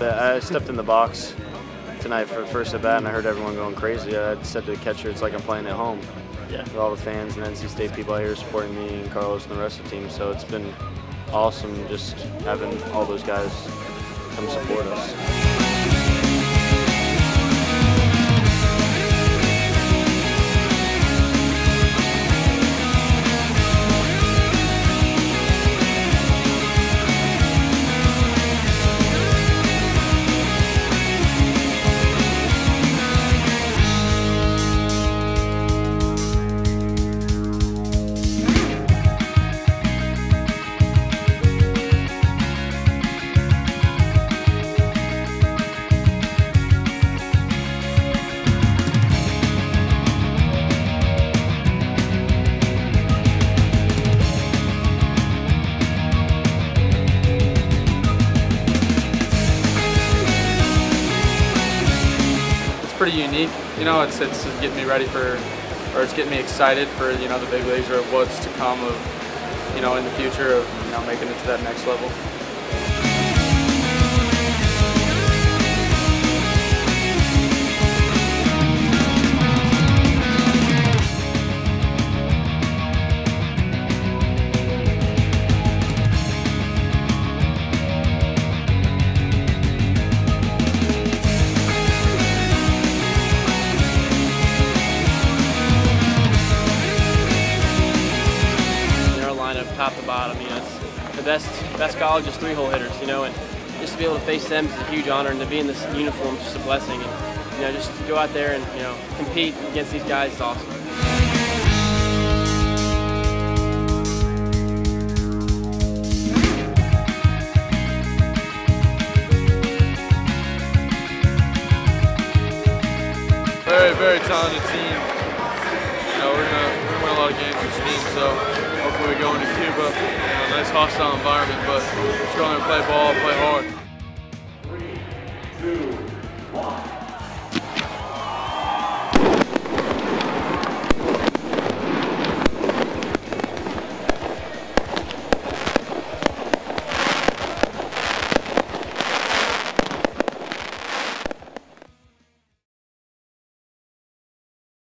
I stepped in the box tonight for the first at bat, and I heard everyone going crazy. I said to the catcher, "It's like I'm playing at home." Yeah. With all the fans and NC State people out here supporting me and Carlos and the rest of the team. So it's been awesome just having all those guys come support us. Pretty unique. You know, it's it's getting me ready for, or it's getting me excited for you know the big leagues or what's to come of, you know, in the future of you know making it to that next level. Top to bottom. You know, it's the best best college is three hole hitters. You know, and just to be able to face them is a huge honor, and to be in this uniform is just a blessing. And you know, just to go out there and you know compete against these guys is awesome. Very very talented team. You know, we're gonna, win a lot of games with this team. So hopefully we go into Cuba, you know, nice hostile environment, but just go in there and play ball, play hard.